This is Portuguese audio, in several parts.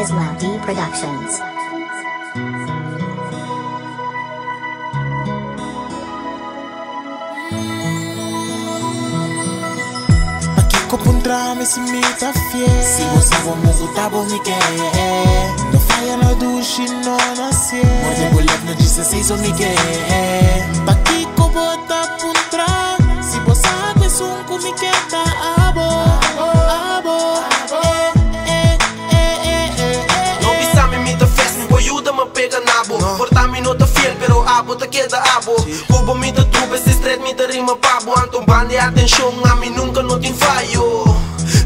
Islam D Productions. Ko puntra me si mi ta fie Si bo sa bo mo ko ta bo mi ke No fire no dushi no na sie Morde bo lep no disse sei so pero abo ta queda abo. Cubo mi ta trupe se stret mi ta rima pabo. Anton bande atención a mi nunca no te fallo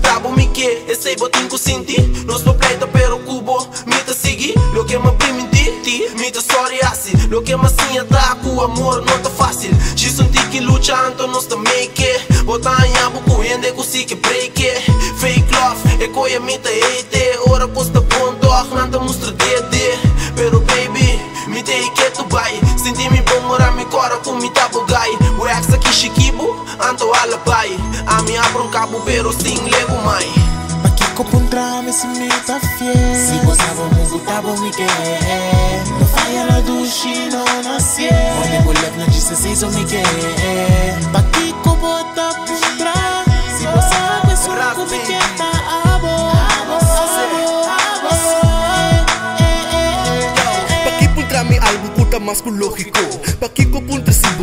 Tabo mi que esse botin ku sinti Nos po pleita pero cubo mi ta sigi Lo que ma primi di ti mi ta story asi Lo que ma sinha ta ku amor no ta fácil. Ci sunt que lucha anto nos ta make Bota anyabu ku ende ku si break. It Fake love e koya mi ta hate Ora costa ponto ah nan ta mustra dede Pero baby mi te ike tu bai Sinti mi bom mora mi cora ku mi tabu gai We axa ki shikibu anto ala bai A mi abro un cabo pero sin lego mai Paki ko puntra me si mi ta fie Si bo sa bo mo ko ta bo mi ke No fire no dushi no na sie lep no disse sei so mi ke Paki ko bota puntra Si bo sa kwe sun ku mi ke ta abo Abo, abo, abo eh Pakipuntra mi algo puta mas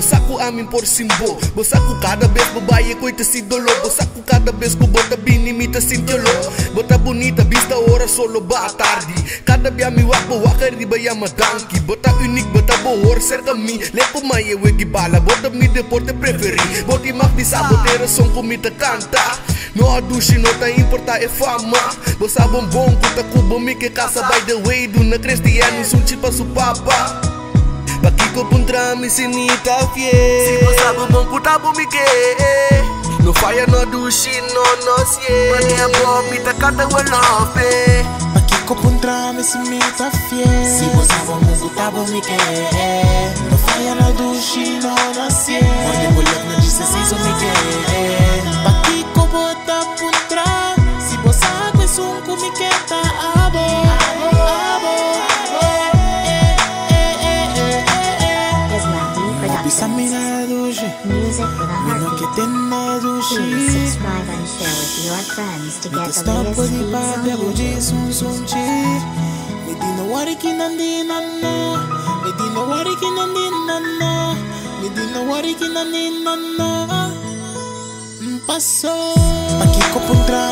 Bosaku amin por simbo. Bosaku cada vez babae ko ita si dolo Bosaku cada vez ko bota binimita sintiolo Bota bonita vista ora solo ba tarde Cada vez mi wako waka riba ya madanki Bota unique bota bohor cerca mi. Lepo maye wegi bala. Bota mi deporte preferi. Boti mak di sabotera son kumita canta No adushi no ta importa e fama. Bosa bombom kuta kubo mi ke casa by the way Do na cristiano sunchi pa su papa Pakiko puntra mi sinita fiel. Si bosa bombom kuta bo mi ke No fire no adushi no no sie Mani a bo mi ta kata wala fe Paki ko puntra me si mi ta fie Si bo sa bo mo ko ta bo mi ke No fire no dushi no na sie Morde bo lep no disse sei so mi ke Please subscribe and share with your friends to get the latest feeds on YouTube. Wari ki nandi nanna Mi di no wari ki nandi nanna Paso. Paki ko puntra